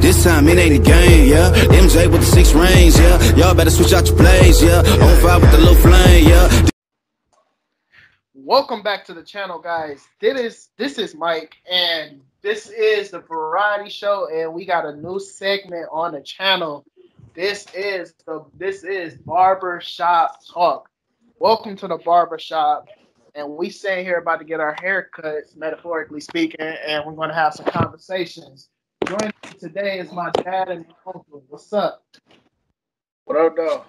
This time it ain't a game, yeah. MJ with the six rings, yeah. Y'all better switch out your plays, yeah. On fire with the flame, yeah. Welcome back to the channel, guys. This is this is Mike, and this is the variety show, and we got a new segment on the channel. This is the this is barber shop talk. Welcome to the barber shop, and we sitting here about to get our haircuts, metaphorically speaking, and we're gonna have some conversations. Joining me today is my dad and my uncle. What's up? What up, dog?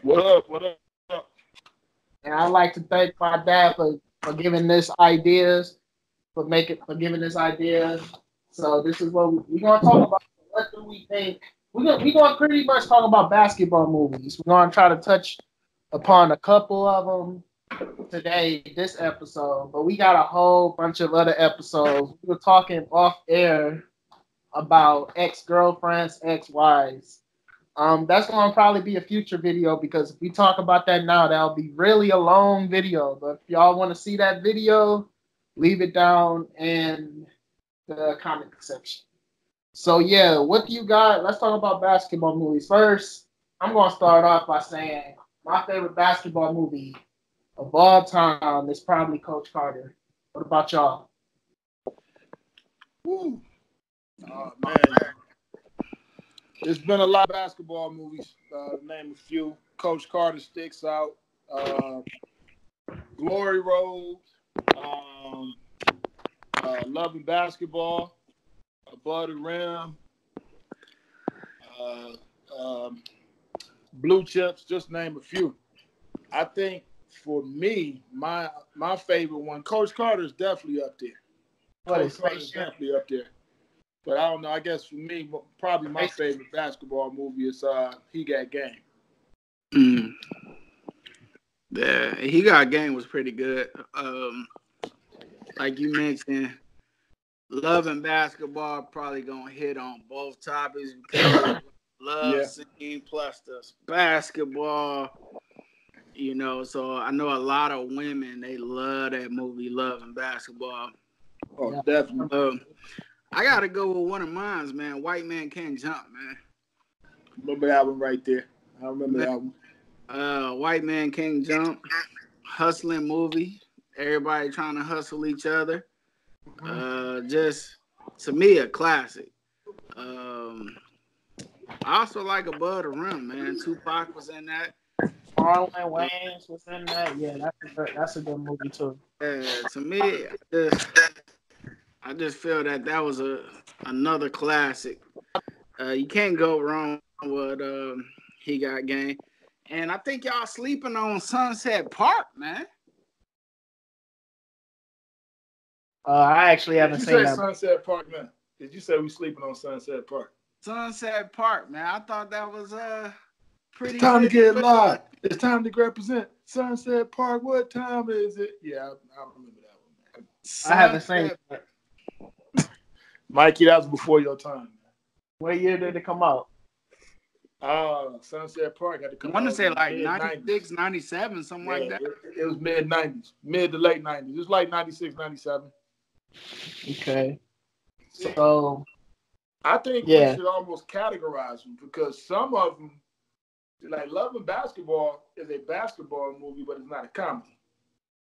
What up? What up? And I'd like to thank my dad for, for giving this ideas, for making for giving this ideas. So this is what we, we're gonna talk about. What do we think? We're gonna we're gonna pretty much talk about basketball movies. We're gonna try to touch upon a couple of them today, this episode, but we got a whole bunch of other episodes. We were talking off air about ex girlfriends, ex wives. Um, that's going to probably be a future video because if we talk about that now, that'll be really a long video. But if y'all want to see that video, leave it down in the comment section. So yeah, what do you got? Let's talk about basketball movies first. I'm to start off by saying my favorite basketball movie of all time is probably Coach Carter. What about y'all? Oh, man. There's been a lot of basketball movies. Uh, name a few. Coach Carter sticks out. Uh, Glory Road. Um, uh, Love and Basketball. Above the Rim. Uh, um, Blue Chips. Just name a few. I think for me, my my favorite one, Coach Carter is definitely up there. What Coach is Carter is definitely up there. But I don't know. I guess for me, probably my favorite basketball movie is uh, He Got Game. Mm. Yeah, he got game was pretty good. Um, like you mentioned, love and basketball probably gonna hit on both topics because love Yeah. scene plus the basketball. You know, so I know a lot of women they love that movie, Love and Basketball. Oh, definitely. Um, I gotta go with one of mine's, man. White Man Can't Jump, man. Remember that one right there. I remember that one. Uh, White Man Can't Jump, hustling movie. Everybody trying to hustle each other. Uh, just to me a classic. Um, I also like Above the Rim, man. Tupac was in that. Marlon Wayans was in that. Yeah, that's a good, that's a good movie too. Uh, to me, just, I just feel that that was a another classic. Uh, you can't go wrong with um, he got game, and I think y'all sleeping on Sunset Park, man. Uh, I actually haven't you seen say that. Sunset Park, man? Did you say we sleeping on Sunset Park? Sunset Park, man. I thought that was uh pretty. It's time to get live. It's time to represent Sunset Park. What time is it? Yeah, I, I remember that one, man. I haven't seen Sunset- it. Mikey, that was before your time. What year did it come out? Ah, Sunset Park had to come. I come. want to say like mid-nineties. 96, 97, something like that. It, it was mid 90s, mid to late 90s. It was like 96, 97. Okay. So I think Yeah. we should almost categorize them because some of them, like Love and Basketball, is a basketball movie, but it's not a comedy.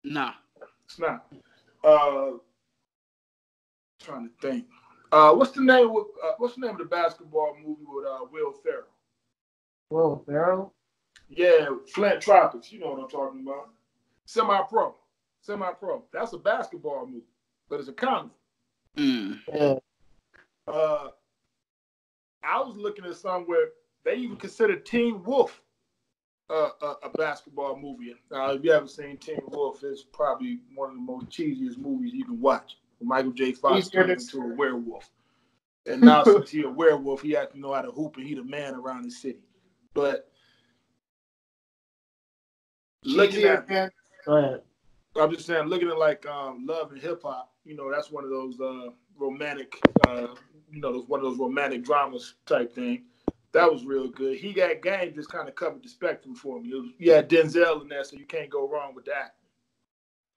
Nah. It's not. Uh, trying to think. Uh, what's the name? Of, uh, what's the name of the basketball movie with uh, Will Ferrell? Will Ferrell. Yeah, Flint Tropics. You know what I'm talking about. Semi-pro. Semi-pro. That's a basketball movie, but it's a comedy. Mm. Yeah. Uh, I was looking at somewhere they even consider Teen Wolf uh, a, a basketball movie. Now, if you haven't seen Teen Wolf, it's probably one of the most cheesiest movies you can watch. Michael J. Fox Easier turned into a werewolf, and now since he's a werewolf, he has to know how to hoop, and he the man around the city. But looking at again? Go ahead. I'm just saying, looking at like um, love and hip hop, you know, that's one of those uh, romantic, uh, you know, those one of those romantic dramas type thing. That was real good. He got game just kind of covered the spectrum for me. It was, you had Denzel in there, so you can't go wrong with that.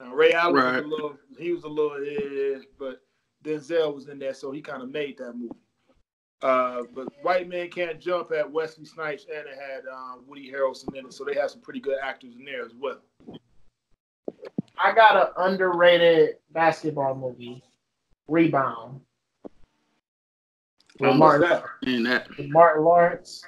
Now, Ray Allen was a little, he was a little, yeah, but Denzel was in there, so he kind of made that movie. Uh, but White Man Can't Jump had Wesley Snipes and it had um, Woody Harrelson in it, so they had some pretty good actors in there as well. I got an underrated basketball movie, Rebound. With Um, Martin, what's that with Martin Lawrence.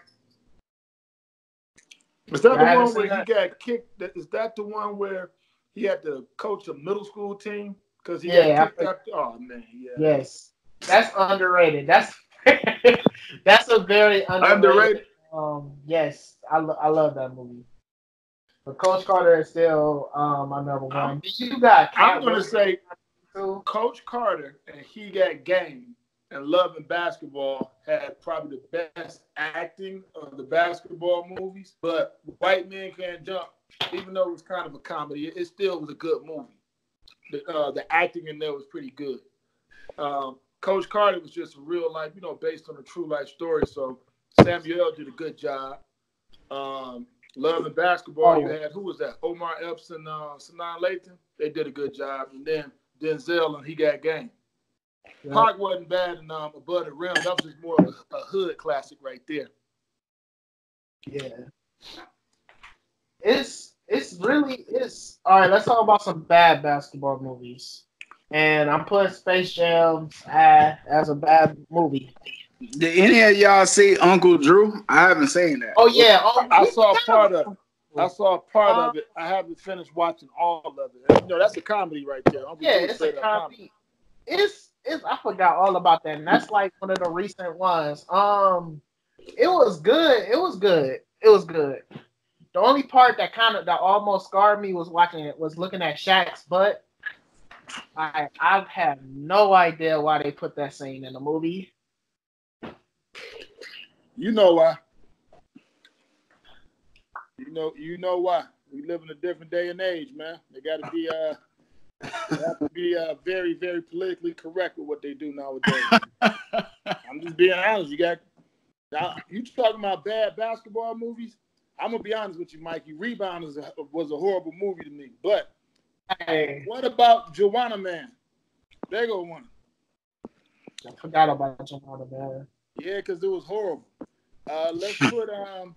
Is that I the one where seen he got kicked? Is that the one where he had to coach a middle school team because he Yeah, kicked I- out? Oh man, yeah. Yes, that's underrated. That's that's a very underrated. Underrated. Um, yes, I, lo- I love that movie. But Coach Carter is still um my number one. You got I'm gonna say. Coach Carter and he got game and love and basketball had probably the best acting of the basketball movies. But White Man Can't Jump, even though it was kind of a comedy, it still was a good movie. The, uh, the acting in there was pretty good. Um, Coach Carter was just a real life, you know, based on a true life story. So Samuel did a good job. Um, Love and basketball, you Oh. had who was that? Omar Epps and uh, Sanaa Lathan. They did a good job. And then Denzel and he got game. Yeah. Pac wasn't bad in um, Above the Rim. That was just more of a, a hood classic right there. Yeah. It's it's really it's all right. Let's talk about some bad basketball movies. And I'm putting Space Jam uh, as a bad movie. Did any of y'all see Uncle Drew? I haven't seen that. Oh yeah, oh, I saw part of it. I saw part Um, of it. I haven't finished watching all of it. And, you know, that's a comedy right there. Uncle Yeah, Drew it's a up comedy. It's it's I forgot all about that, and that's like one of the recent ones. Um, it was good. It was good. It was good. The only part that kind of that almost scarred me was watching it was looking at Shaq's butt. I I have no idea why they put that scene in the movie. You know why. You know, you know why. We live in a different day and age, man. They got to be uh, they have to be uh, very, very politically correct with what they do nowadays. I'm just being honest. You got now. You talking about bad basketball movies? I'm gonna be honest with you, Mikey. Rebound is a, was a horrible movie to me. But Hey, what about Juwanna Mann? There go one. I forgot about Juwanna Mann. Yeah, because it was horrible. Uh, let's put um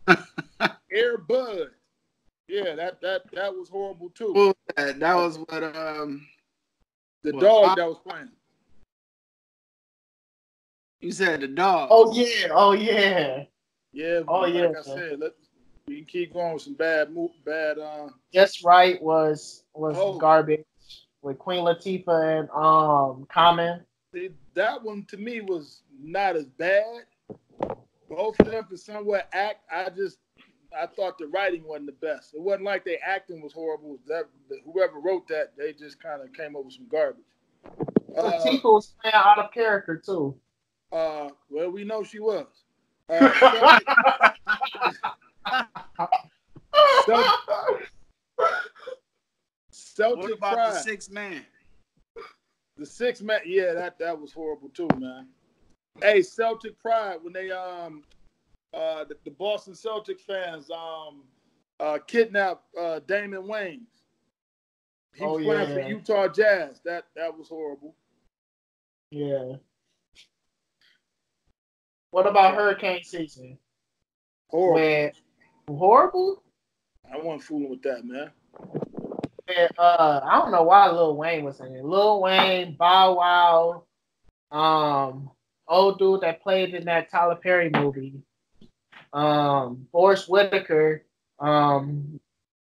Air Bud. Yeah, that that that was horrible too. What was that? That was what um The Well, dog I- that was playing. you said the dog. Oh yeah, oh yeah. Yeah. Oh, like yeah, I sir. said, let we can keep going with some bad bad. Uh, Just Wright was was Oh. garbage with Queen Latifah and um Common. see, that one to me was not as bad. Both of them for somewhat act. I just I thought the writing wasn't the best. It wasn't like their acting was horrible. That whoever wrote that, they just kind of came up with some garbage. Uh, Latifah was playing out of character too. uh, well, we know she was. Uh, Celtic, Celtic what about Pride. the six man? The six man, yeah, that that was horrible too, man. Hey, Celtic Pride when they um uh the, the Boston Celtic fans um uh kidnapped uh Damon Wayans. He Oh, was playing for. Utah Jazz. That that was horrible. Yeah. What about hurricane season? Horrible. When horrible? I wasn't fooling with that, man. Uh, I don't know why Lil Wayne was in it. Lil Wayne, Bow Wow, um, old dude that played in that Tyler Perry movie, um, Forest Whitaker, um,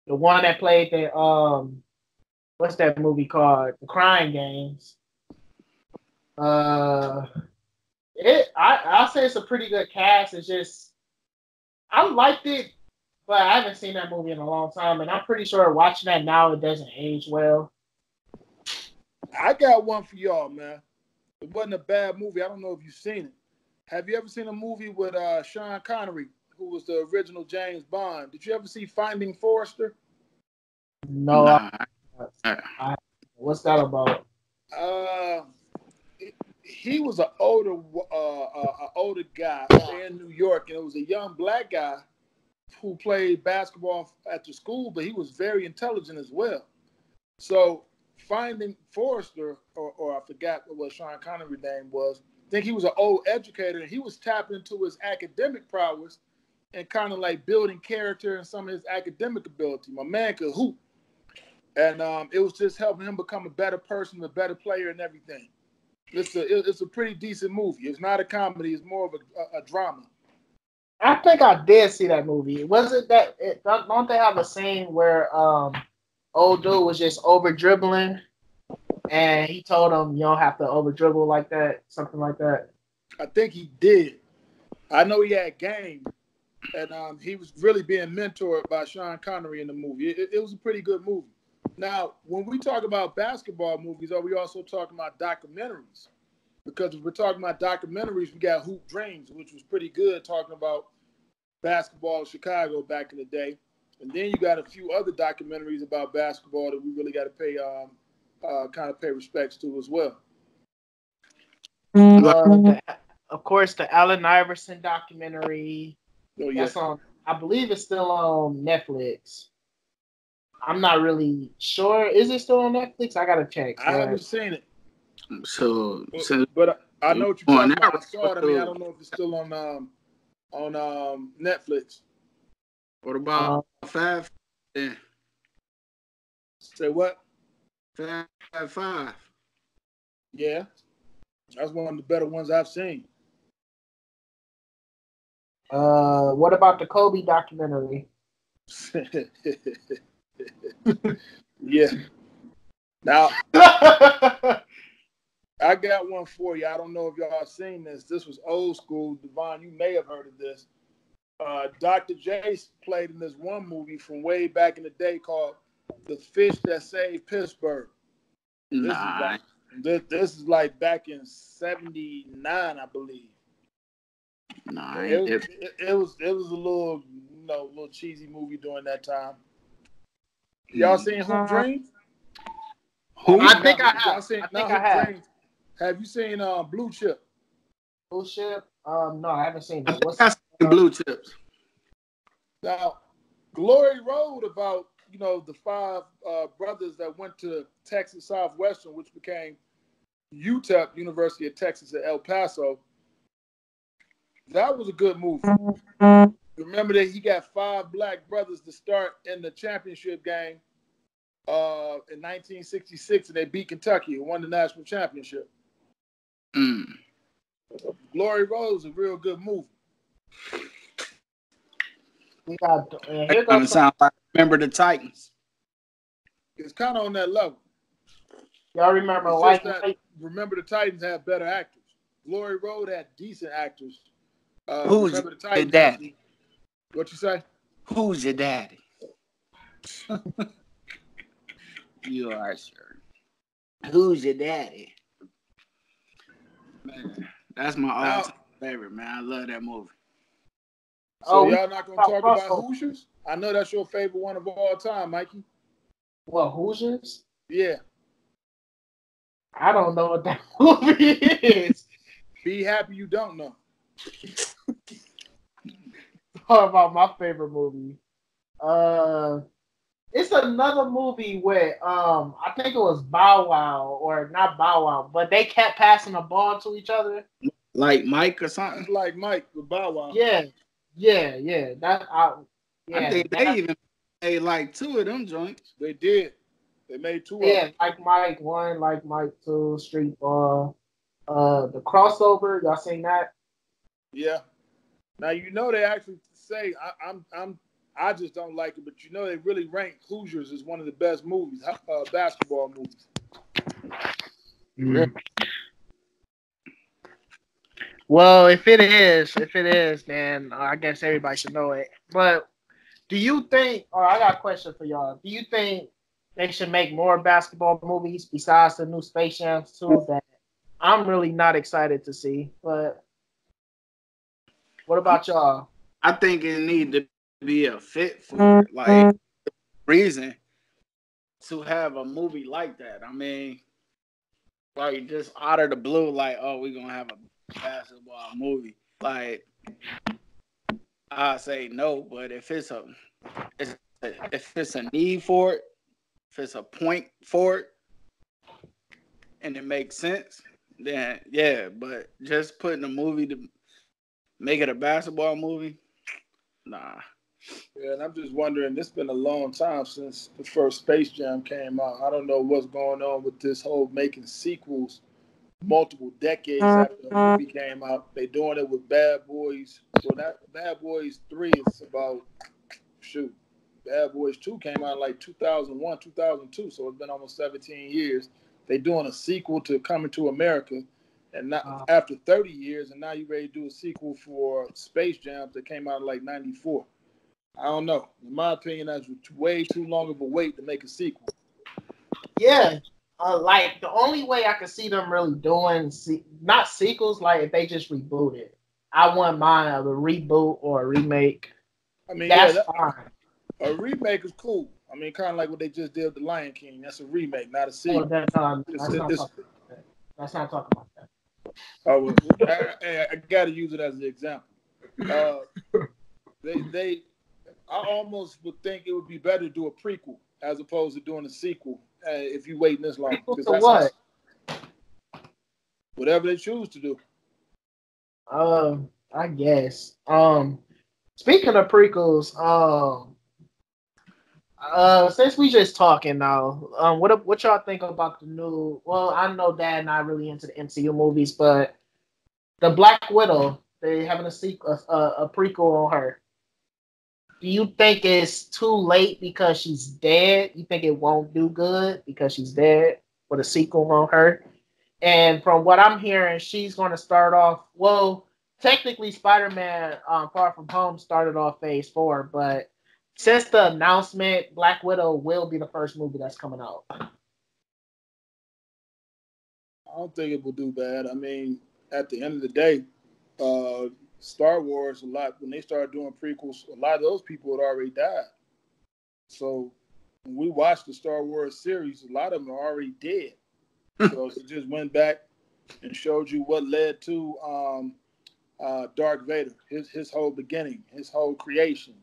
the one that played the um, what's that movie called? The Crying Games. Uh, it I I'll say it's a pretty good cast. It's just I liked it, but I haven't seen that movie in a long time, and I'm pretty sure watching that now it doesn't age well. I got one for y'all, man. It wasn't a bad movie. I don't know if you've seen it. Have you ever seen a movie with uh, Sean Connery, who was the original James Bond? Did you ever see Finding Forrester? No, Nah. I- what's that about? Uh, he was an older, uh, uh, an older guy in New York, and it was a young black guy who played basketball at the school, but he was very intelligent as well. So finding Forrester, or, or I forgot what Sean Connery's name was, I think he was an old educator, and he was tapping into his academic prowess and kind of like building character and some of his academic ability. My man could hoop, and um, it was just helping him become a better person, a better player, and everything. It's a it's a pretty decent movie. It's not a comedy. It's more of a, a, a drama. I think I did see that movie. Was it that? It, don't they have a scene where um, old dude was just over dribbling, and he told him you don't have to over dribble like that, something like that. I think he did. I know he had game, and um, he was really being mentored by Sean Connery in the movie. It, it, was a pretty good movie. Now, when we talk about basketball movies, are we also talking about documentaries? Because if we're talking about documentaries, we got Hoop Dreams, which was pretty good, talking about basketball in Chicago back in the day. And then you got a few other documentaries about basketball that we really got to pay, um, uh, kind of pay respects to as well. Uh, of course, the Allen Iverson documentary. Oh, yeah. That's on. I believe it's still on Netflix. I'm not really sure. Is it still on Netflix? I gotta check. I haven't seen it. So, so but I, I know what you're talking about. I saw it. I mean, I don't know if it's still on um on um Netflix. What about uh, five? Yeah. Say what? Five five. Yeah, that's one of the better ones I've seen. Uh, what about the Kobe documentary? yeah. Now, I got one for you. I don't know if y'all seen this. This was old school. Devon, you may have heard of this. Uh, Dr. J played in this one movie from way back in the day called The Fish That Saved Pittsburgh. This, nah. is, like, this, this is like back in 79, I believe. Nah, it, it, it, it, was it was a little you know little cheesy movie during that time. Y'all mm. seen Hoop Dreams? Who? I think I have. Seen, I think I have. Dreams. Have you seen uh, Blue Chip? Blue Chip? Um, no, I haven't seen it. What's Blue Chips? Now, Glory Road about you know the five uh, brothers that went to Texas Southwestern, which became UTEP, University of Texas at El Paso. That was a good movie. Remember that he got five black brothers to start in the championship game uh, in 1966, and they beat Kentucky and won the national championship. Mm. Glory Road is a real good movie. We got uh, here goes sound like remember the Titans. It's kind of on that level. Y'all remember like remember the Titans had better actors. Glory Road had decent actors. Uh, Who's the Titans, daddy? What you say? Who's your daddy? you are sure. Who's your daddy? Man, that's my all-time favorite, man. I love that movie. So oh, y'all not gonna talk about Hoosiers? I know that's your favorite one of all time, Mikey. What Hoosiers? Yeah. I don't know what that movie is. Be happy you don't know. Talk about my favorite movie. Uh it's another movie where um I think it was Bow Wow or not Bow Wow, but they kept passing the ball to each other. Like Mike or something. Like Mike with Bow Wow. Yeah, yeah, yeah. That I, yeah, I think they even made like two of them joints. They did. They made two. Yeah, like Mike one, like Mike two, Street Ball. Uh, the crossover. Y'all seen that? Yeah. Now you know they actually say I, I'm I'm I just don't like it, but you know they really rank Hoosiers as one of the best movies, uh, basketball movies. Mm-hmm. Well, if it is, if it is, then I guess everybody should know it. But do you think, or I got a question for y'all. Do you think they should make more basketball movies besides the new Space Jam 2 that I'm really not excited to see? But what about y'all? I think it need to be a fit for like reason to have a movie like that. I mean, like just out of the blue, like, oh, we're gonna have a basketball movie. Like, I say no, but if it's a, if it's a need for it, if it's a point for it, and it makes sense, then yeah, but just putting a movie to make it a basketball movie, nah. Yeah, and I'm just wondering. It's been a long time since the first Space Jam came out. I don't know what's going on with this whole making sequels multiple decades mm-hmm. after the movie came out. They doing it with Bad Boys. So that Bad Boys Three is about shoot. Bad Boys Two came out like 2001, 2002. So it's been almost 17 years. They doing a sequel to Coming to America, and not Wow. after 30 years, and now you ready to do a sequel for Space Jam that came out in like 94. I don't know. In my opinion, that's way too long of a wait to make a sequel. Yeah. Uh, like the only way I could see them really doing se- not sequels, like if they just reboot it. I wouldn't mind a reboot or a remake. I mean, That's yeah, that, fine. a remake is cool. I mean, kind of like what they just did with The Lion King. That's a remake, not a Oh, sequel. that's not, It's- that's not it's- talking about that. That's not talking about that. Oh, well, I, I, I got to use it as an example. Uh, they, they, I almost would think it would be better to do a prequel as opposed to doing a sequel uh, if you waiting this long. Prequel 'Cause to that's what? whatever they choose to do. Um, I guess. Um, speaking of prequels, um, uh, since we just talking now, um, what what y'all think about the new? Well, I know Dad not really into the MCU movies, but the Black Widow, they having a sequel, a, a prequel on her. Do you think it's too late because she's dead? You think it won't do good because she's dead with a sequel on her? And from what I'm hearing, she's going to start off. Well, technically, Spider-Man: um, Far From Home started off Phase Four, but since the announcement, Black Widow will be the first movie that's coming out. I don't think it will do bad. I mean, at the end of the day, uh, Star Wars a lot when they started doing prequels, a lot of those people had already died. So when we watched the Star Wars series, a lot of them are already dead. so it just went back and showed you what led to um, uh, Darth Vader, his his whole beginning, his whole creation.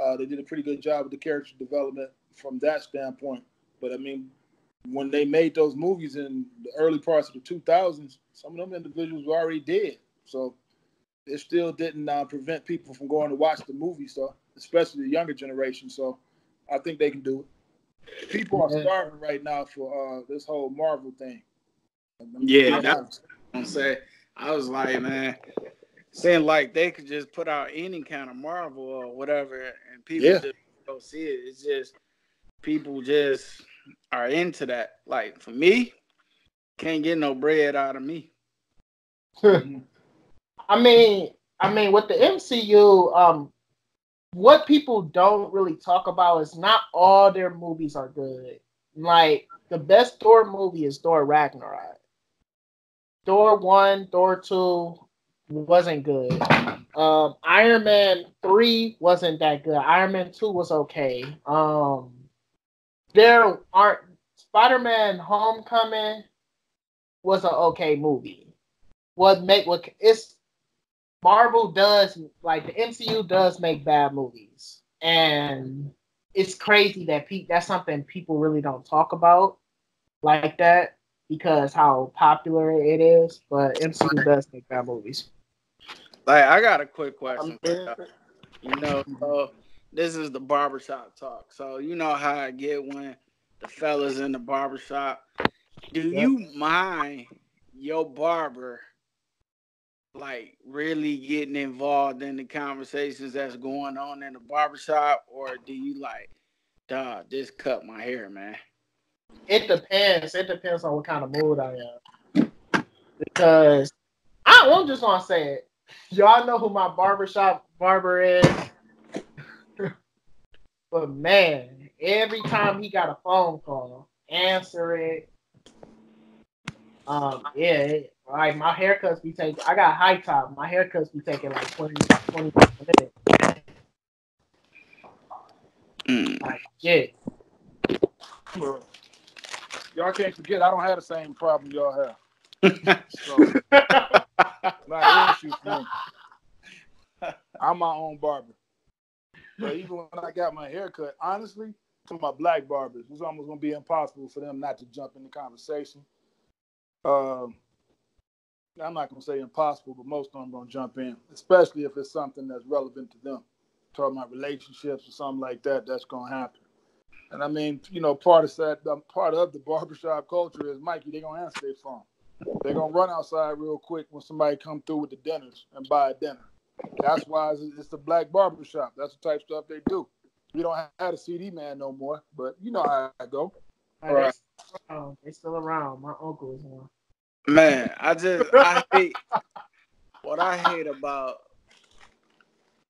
Uh, they did a pretty good job with the character development from that standpoint. But I mean, when they made those movies in the early parts of the 2000s, some of them individuals were already dead. So it still didn't uh, prevent people from going to watch the movie, so especially the younger generation. So I think they can do it. People are Yeah. starving right now for uh, this whole Marvel thing. Yeah, being that- honest. I'm saying, I was like, man, saying like they could just put out any kind of Marvel or whatever, and people Yeah. just go see it. It's just people just are into that. Like for me, can't get no bread out of me. I mean, I mean, with the MCU, um, what people don't really talk about is not all their movies are good. Like the best Thor movie is Thor Ragnarok. Thor one, Thor two wasn't good. Um, Iron Man three wasn't that good. Iron Man two was okay. Um, there aren't Spider Man Homecoming was an okay movie. What make what it's Marvel does like the MCU does make bad movies, and it's crazy that pe- that's something people really don't talk about like that because how popular it is. But MCU does make bad movies. Like I got a quick question. For y'all. Know, so this is the barbershop talk. So you know how I get when the fellas in the barbershop. Do Yeah. you mind your barber like really getting involved in the conversations that's going on in the barbershop? Or do you like, dog, just cut my hair, man? It depends. It depends on what kind of mood I am. Because I, I'm just gonna say it. Y'all know who my barbershop barber is. but man, every time he got a phone call, answer it. Um, yeah, it- like my haircuts be taking. I got high top. My haircuts be taking like 20, 20 minutes. Mm. Like shit. Y'all can't forget, I don't have the same problem y'all have. So, not an issue for me. I'm my own barber. But even when I got my haircut, honestly, to my black barbers, it's almost gonna be impossible for them not to jump in the conversation. Um, I'm not gonna say impossible, but most of them gonna jump in, especially if it's something that's relevant to them. Talking about relationships or something like that, that's gonna happen. And I mean, you know, part of that, part of the barbershop culture is Mikey. They're gonna answer their phone. They're gonna run outside real quick when somebody come through with the dinners and buy a dinner. That's why it's, it's the black barbershop. That's the type of stuff they do. We don't have a CD man no more, but you know how I go. All right. Oh, they still around. My uncle is one. Man, I just I hate what I hate about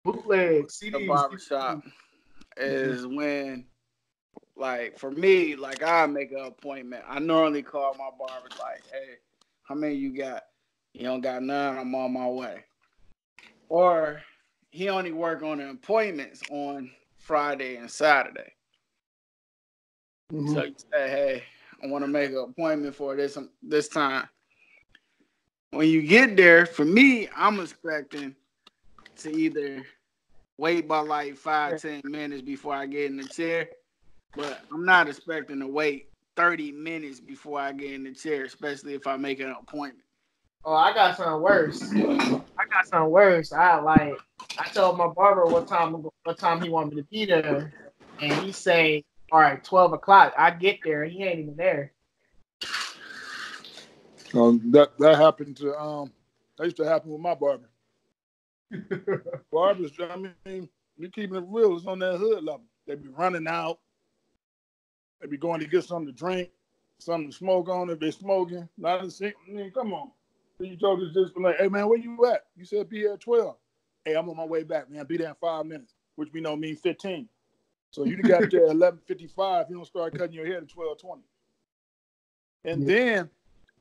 Bootleg CDs. the barbershop is when like for me, like I make an appointment. I normally call my barber like, hey, how many you got? You don't got none, I'm on my way. Or he only work on the appointments on Friday and Saturday. Mhm. So you say, hey, I want to make an appointment for this this time. When you get there, for me, I'm expecting to either wait by like five, ten minutes before I get in the chair. But I'm not expecting to wait 30 minutes before I get in the chair, especially if I make an appointment. Oh, I got something worse. I got something worse. I like. I told my barber what time what time he wanted me to be there, and he say, "All right, twelve o'clock." I get there, he ain't even there. Um, that that happened to um that used to happen with my barber. Barbers, I mean, we keeping it real. It's on that hood level. They be running out. They be going to get something to drink, something to smoke on if they smoking. Not a sing- I mean, come on. You told us just like, hey man, where you at? You said be at 12. Hey, I'm on my way back, man. Be there in five minutes, which we know means 15. So you got there at 11:55. You don't start cutting your hair at 12:20. And Yeah. then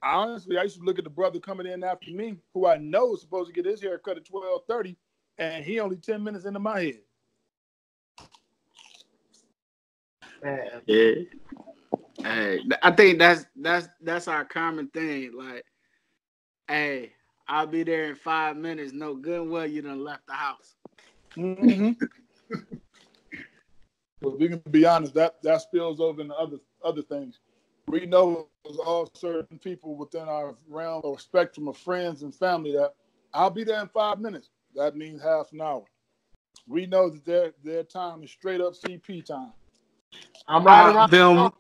honestly, I used to look at the brother coming in after me, who I know is supposed to get his hair cut at twelve thirty, and he only ten minutes into my head. Man, Yeah. Hey, I think that's that's that's our common thing. Like, hey, I'll be there in five minutes. No good well you done left the house. Mm-hmm. but we can be honest, that that spills over into other other things. We know there's all certain people within our realm or spectrum of friends and family that I'll be there in five minutes. That means half an hour. We know that their their time is straight up CP time. I'm right Pop them, around.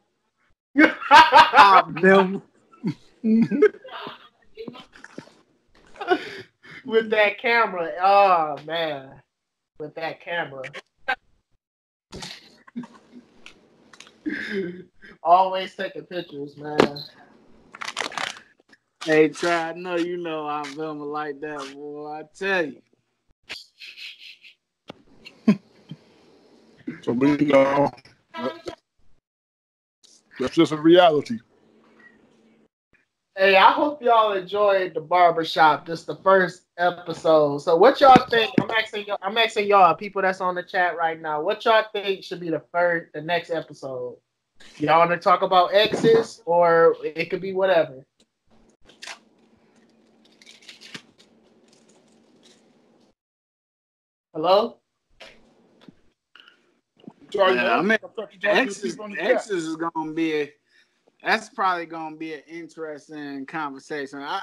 pop them. with that camera. Oh man, with that camera. Always taking pictures, man. Hey, try. I know you know I'm filming like that, boy. I tell you. So we know that's just a reality. Hey, I hope y'all enjoyed the barbershop. This the first episode. So what y'all think? I'm asking y'all, I'm asking y'all, people that's on the chat right now, what y'all think should be the first the next episode? Y'all wanna talk about exes or it could be whatever. Hello? Yeah, I mean, I thought you talked to X's, people on the chat. X's is gonna be a. That's probably gonna be an interesting conversation. I,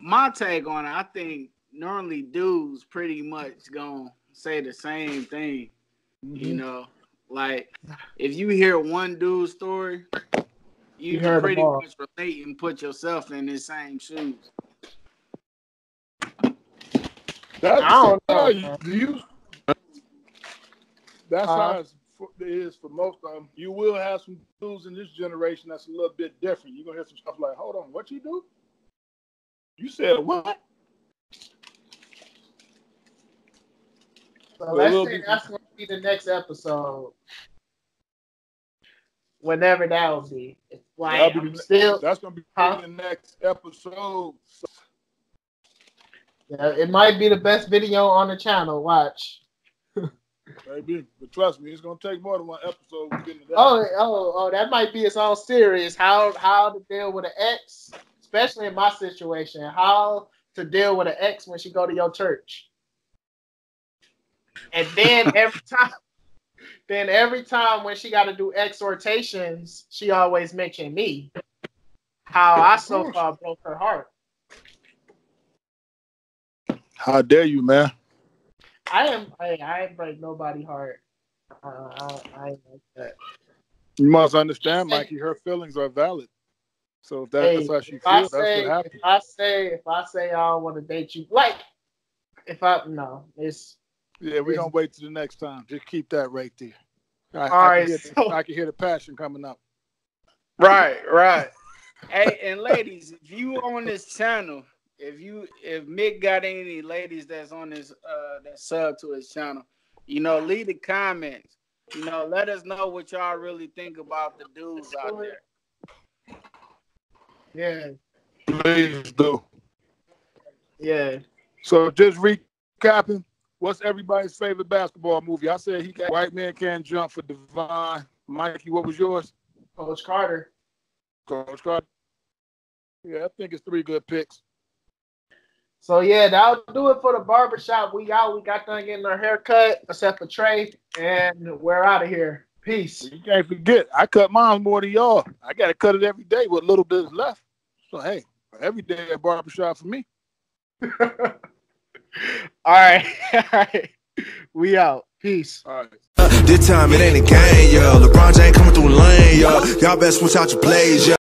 my take on it, I think normally dudes pretty much gonna say the same thing. Mm-hmm. You know, like if you hear one dude's story, you, You can pretty much relate and put yourself in his same shoes. That's I don't know, how you, man. you- that's Uh, how it's for, it is for most of them. You will have some dudes in this generation that's a little bit different. You're gonna hear some stuff like, "Hold on, what you do? You said what?" So Well, let's say that's gonna be the next episode. Whenever that will be. It's like That'll be I'm still That's gonna be Huh? the next episode. Yeah, it might be the best video on the channel. Watch. Maybe, but trust me, it's gonna take more than one episode to get into that. Oh, oh, oh, that might be its own series. How how to deal with an ex, especially in my situation. How to deal with an ex when she go to your church. And then every time, then every time when she got to do exhortations, she always mention me. How I so far broke her heart. How dare you, man? I am. I, I ain't break nobody heart. Uh, I, I ain't like that. You must understand, Mikey. Her feelings are valid. So if that's Hey, how she if I feels, that's say, what happened. if I say, if I say I don't want to date you, like, if I no, it's Yeah, we're gonna wait till the next time. Just keep that right there. I, All I right, can hear, so- I can hear the passion coming up. Right, right. hey, and ladies, if you on this channel, if you if Mick got any ladies that's on this uh that sub to his channel, you know, leave the comments. You know, let us know what y'all really think about the dudes out there. yeah, Please do. yeah. So just recapping, what's everybody's favorite basketball movie? I said he got White Man Can't Jump for Divine. Mikey, what was yours? Coach Carter. Coach Carter. Yeah, I think it's three good picks. So yeah, that'll do it for the barbershop. We out. We got done getting our hair cut, except for Trey, and we're out of here. Peace. You can't forget, I cut mine more than y'all. I got to cut it every day with little bit left. So hey, every day at barbershop for me. All right, all right. We out. Peace. All right. This time it ain't a game, yo. LeBron James coming through the lane, yo. Y'all better switch out your plays, yo.